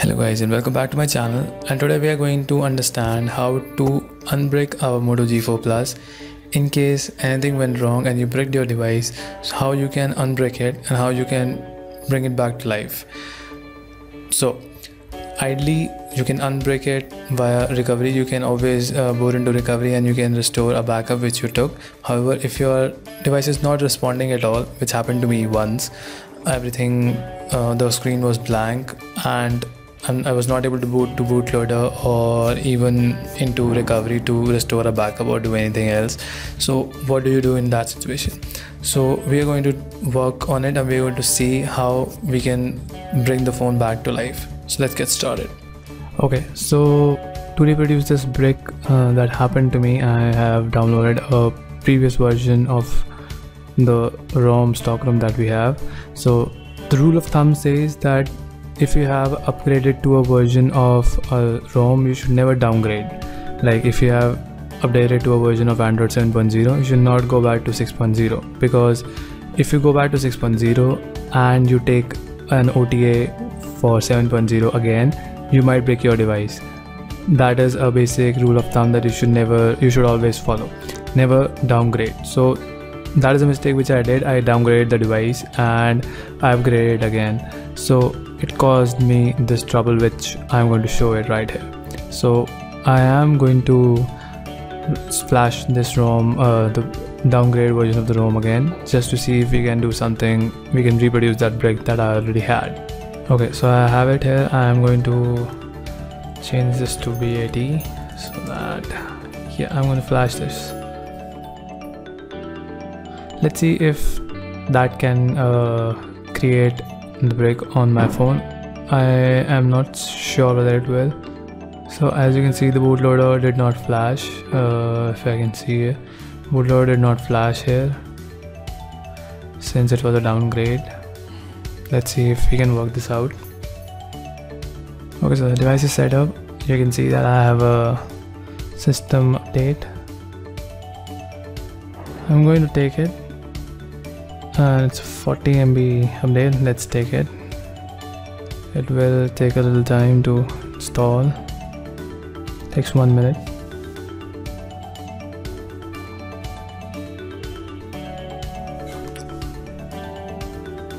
Hello guys and welcome back to my channel and today we are going to understand how to unbrick our Moto G4 Plus in case anything went wrong and you bricked your device so how you can unbrick it and how you can bring it back to life. So ideally you can unbrick it via recovery you can always uh, boot into recovery and you can restore a backup which you took however if your device is not responding at all which happened to me once everything uh, the screen was blank and and I was not able to boot to bootloader or even into recovery to restore a backup or do anything else. So what do you do in that situation? So we are going to work on it and we are going to see how we can bring the phone back to life. So let's get started. Okay, so to reproduce this brick uh, that happened to me, I have downloaded a previous version of the ROM stock ROM that we have. So the rule of thumb says that if you have upgraded to a version of a ROM, you should never downgrade. Like if you have updated to a version of Android 7.0, you should not go back to 6.0 because if you go back to 6.0 and you take an OTA for 7.0 again, you might break your device. That is a basic rule of thumb that you should never, you should always follow. Never downgrade. So that is a mistake which I did. I downgraded the device and I upgraded again. So it caused me this trouble which I'm going to show it right here. So I am going to flash this ROM, uh, the downgrade version of the ROM again, just to see if we can do something, we can reproduce that brick that I already had. Okay, so I have it here. I am going to change this to BAT so that, yeah, I'm going to flash this. Let's see if that can uh, create the brick on my phone. I am not sure whether it will. So as you can see the bootloader did not flash. Uh, if I can see here bootloader did not flash here since it was a downgrade let's see if we can work this out. Okay so the device is set up. You can see that I have a system update. I'm going to take it. And it's 40 MB update. Let's take it. It will take a little time to install. Takes one minute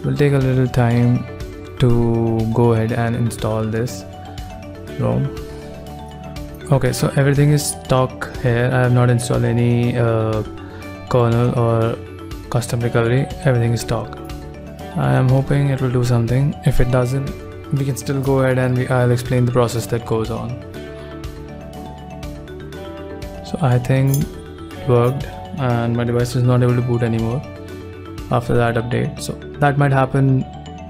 will take a little time to go ahead and install this ROM. Okay so everything is stock here. I have not installed any uh, kernel or custom recovery. Everything is stock. I am hoping it will do something. If it doesn't we can still go ahead and we, I'll explain the process that goes on. So I think it worked and my device is not able to boot anymore after that update. So that might happen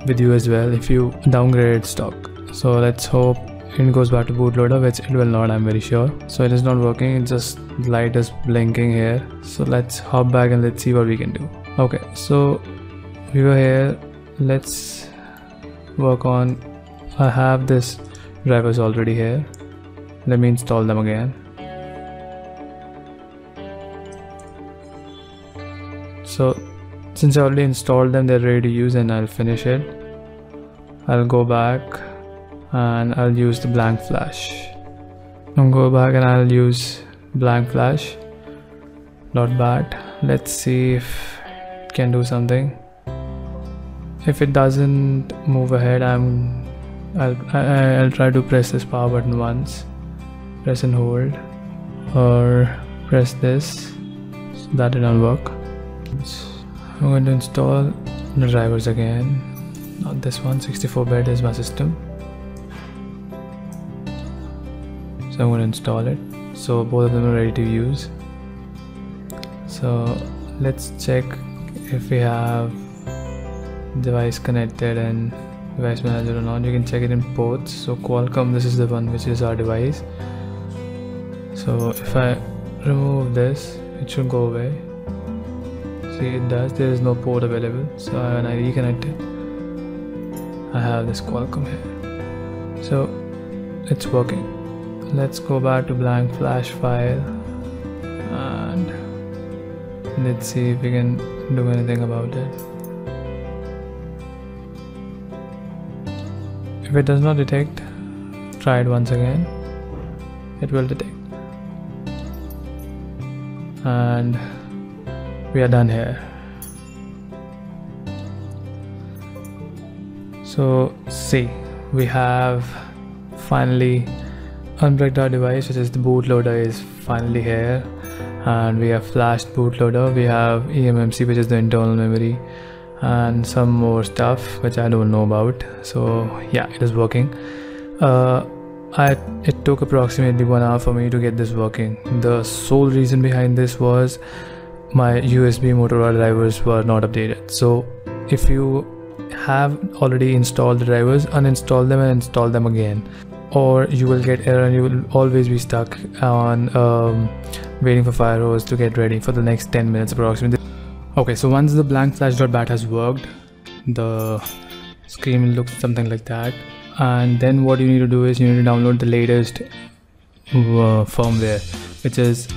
with you as well if you downgrade stock. So let's hope it goes back to bootloader which it will not I'm very sure. So it is not working it just light is blinking here. So let's hop back and let's see what we can do. Okay so we were here. Let's work on I have this drivers already here. Let me install them again. So since I already installed them they're ready to use and I'll finish it. I'll go back and I'll use the blank flash. I'll go back and I'll use blank flash. Not bad. Let's see if it can do something. If it doesn't move ahead I'm I'll, I'll try to press this power button once. Press and hold. Or press this. So that did not work I'm going to install the drivers again. Not this one 64 bit is my system. So I'm going to install it. So both of them are ready to use. So let's check if we have device connected and device manager or not. You can check it in ports. So Qualcomm this is the one which is our device. So if I remove this it should go away say it does. There is no port available so when I reconnect it I have this Qualcomm here. So it's working. Let's go back to blank flash file and let's see if we can do anything about it. If it does not detect try it once again. It will detect. And we are done here. So see we have finally unbricked our device which is the bootloader is finally here. And we have flashed bootloader we have eMMC which is the internal memory and some more stuff which I don't know about. So yeah it is working. Uh, I, it took approximately one hour for me to get this working. The sole reason behind this was my USB Motorola drivers were not updated. So if you have already installed the drivers uninstall them and install them again. Or you will get error and you will always be stuck on um, waiting for firehose to get ready for the next 10 minutes approximately. Okay so once the blank flash.bat has worked the screen looks something like that. And then what you need to do is you need to download the latest uh, firmware which is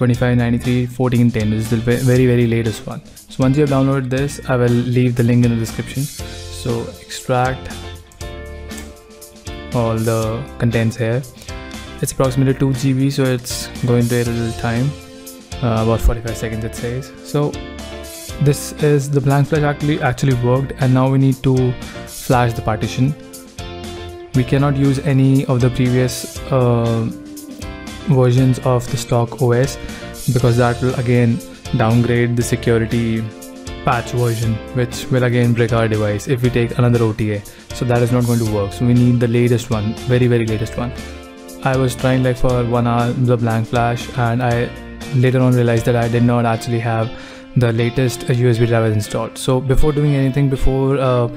2593.14.10 this is the very very latest one. So once you have downloaded this i will leave the link in the description. So extract all the contents here. It's approximately 2 GB so it's going to take a little time uh, about 45 seconds it says. So this is the blank flash actually actually worked and now we need to flash the partition. We cannot use any of the previous uh, versions of the stock OS because that will again downgrade the security patch version which will again break our device if we take another OTA so that is not going to work. So we need the latest one very very latest one. I was trying like for one hour the blank flash and I later on realized that I did not actually have the latest USB drivers installed. So before doing anything, before uh,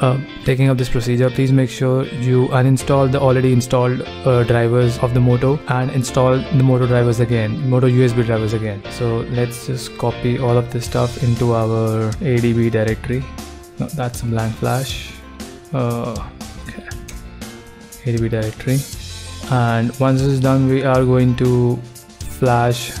uh, taking up this procedure, please make sure you uninstall the already installed uh, drivers of the Moto and install the Moto drivers again, Moto USB drivers again. So let's just copy all of this stuff into our ADB directory. No, that's a blank flash. Uh, okay. ADB directory. And once this is done, we are going to flash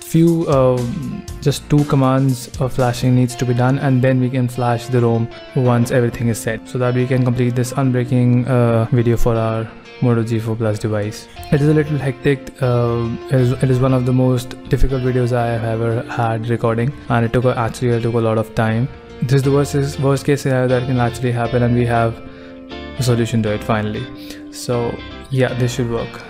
few um, just two commands of flashing needs to be done and then we can flash the ROM once everything is set so that we can complete this unbricking uh, video for our Moto G4 Plus device. It is a little hectic, uh, it, is, it is one of the most difficult videos I have ever had recording and it took a, actually it took a lot of time. This is the worst, worst case scenario that can actually happen and we have a solution to it finally. So yeah, this should work.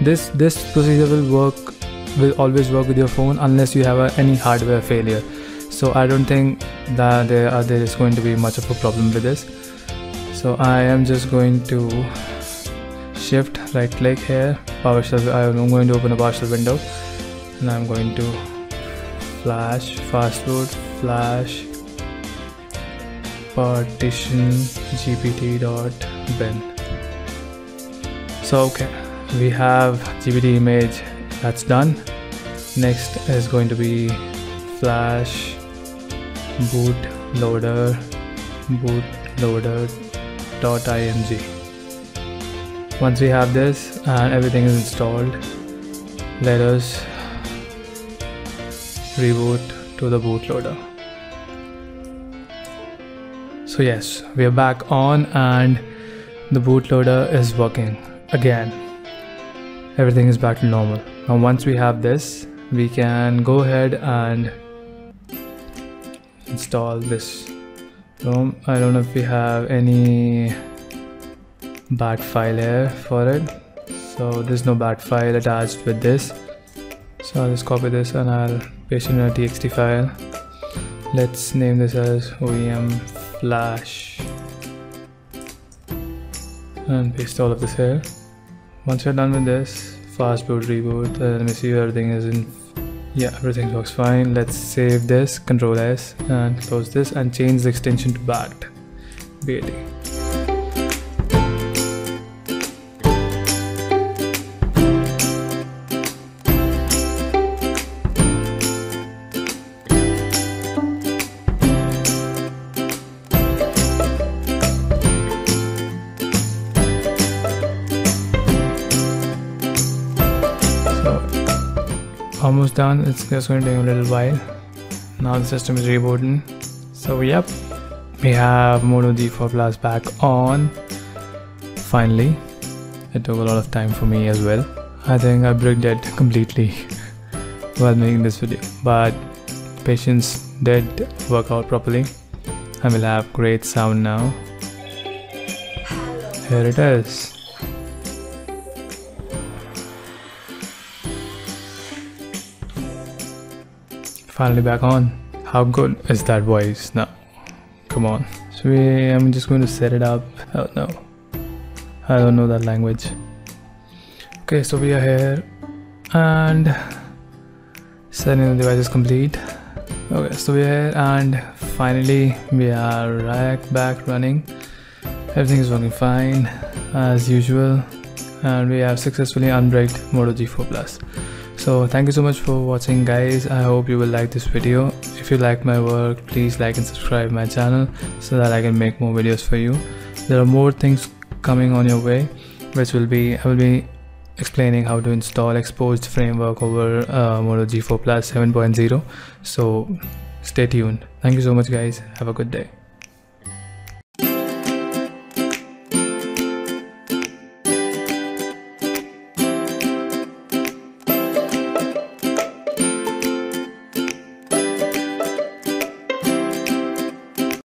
This, this procedure will work will always work with your phone unless you have a, any hardware failure. So I don't think that there, are, there is going to be much of a problem with this. So I am just going to shift right click here PowerShell I'm going to open a PowerShell window and I'm going to flash fastboot flash partition gpt.bin so okay we have gpt image that's done. Next is going to be flash bootloader img once we have this and everything is installed let us reboot to the bootloader so yes we are back on and the bootloader is working again. Everything is back to normal now once we have this we can go ahead and install this ROM I don't know if we have any bat file here for it. So there's no bat file attached with this. So I'll just copy this and I'll paste it in a txt file. Let's name this as OEM flash. And paste all of this here. Once you're done with this fast boot reboot uh, let me see everything is in. Yeah everything works fine. Let's save this control s and close this and change the extension to bat bat almost done. It's just going to take a little while. Now the system is rebooting. So yep. We have moto g4 plus back on. Finally. It took a lot of time for me as well. I think I bricked it completely while making this video. But patience did work out properly. I will have great sound now. Here it is finally back on. How good is that voice? Now come on. So we, i'm just going to set it up. Oh no i don't know that language. Okay so we are here. And setting the device is complete. Okay so we are here and finally we are right back running. Everything is working fine as usual. And we have successfully unbricked moto g4 plus so thank you so much for watching guys. I hope you will like this video. If you like my work please like and subscribe my channel so that i can make more videos for you. There are more things coming on your way which will be i will be explaining how to install Xposed framework over uh, moto g4 plus 7.0 so stay tuned. Thank you so much guys. Have a good day